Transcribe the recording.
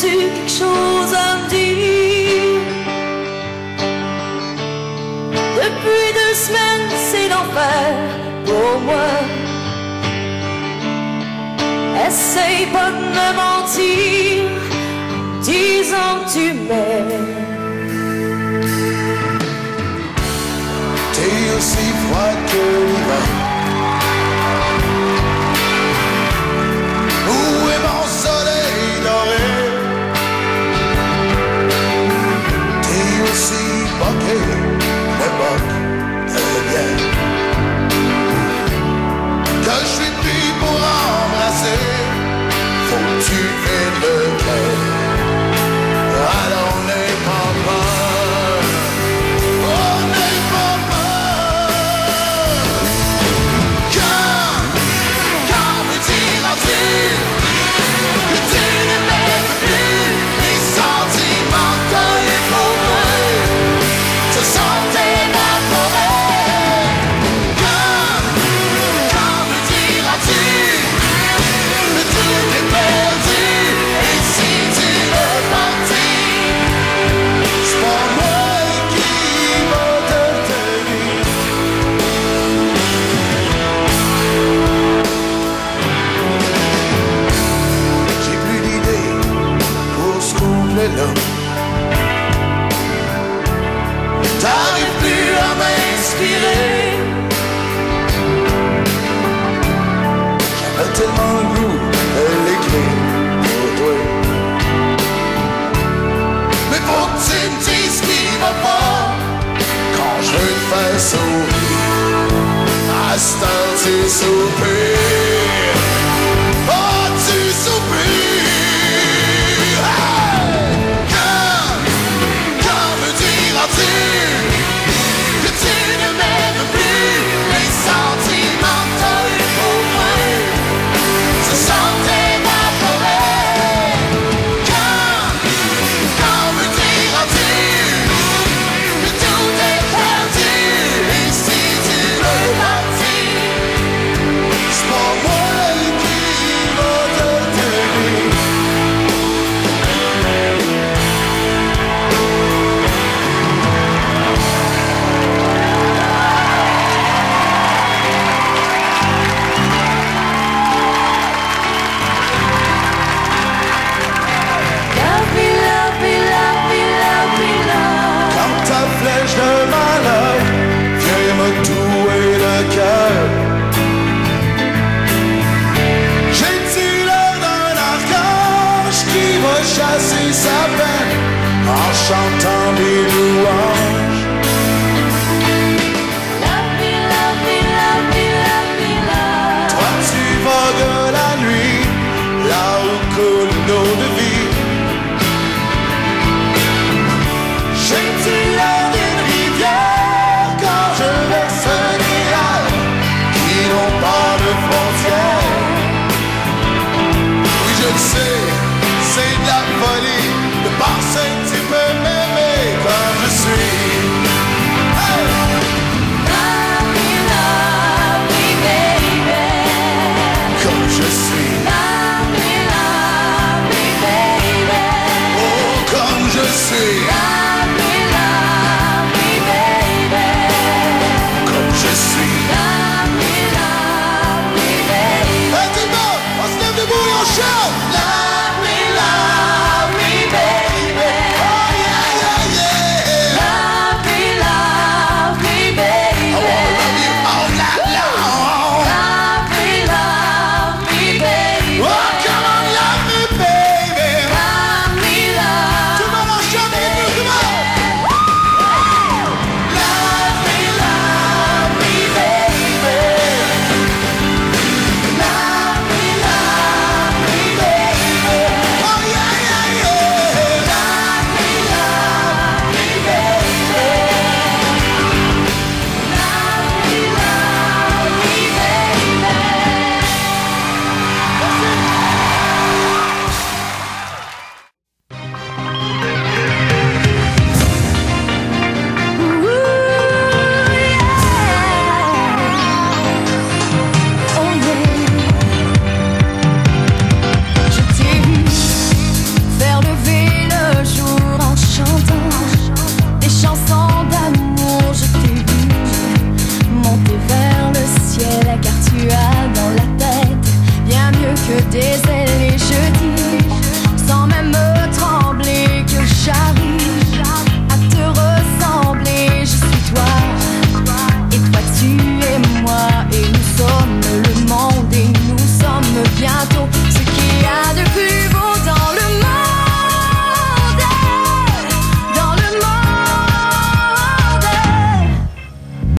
as quelque chose à me dire? Depuis deux semaines, c'est l'enfer pour moi. Essaye pas de me mentir, disant que tu m'aimes. T'es aussi froid que l'hiver. T'arrives plus à m'inspirer. J'avais tellement le goût de l'écrire pour toi. Mais pour que tu me dises va pas, quand je veux te faire sourire, à ce temps, tu sapin en chantant des louanges.